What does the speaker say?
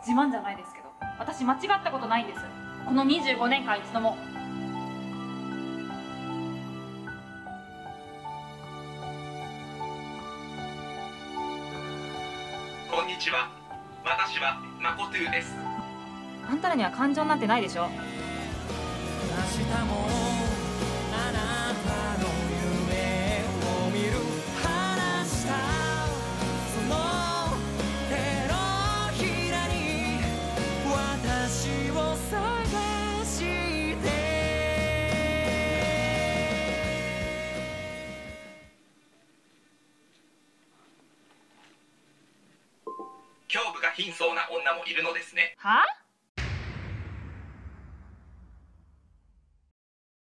自慢じゃないですけど私間違ったことないんです。この25年間一度も。こんにちは。私はマコトゥです。あんたらには感情なんてないでしょ。明日も貧相な女もいるのですね。は？あ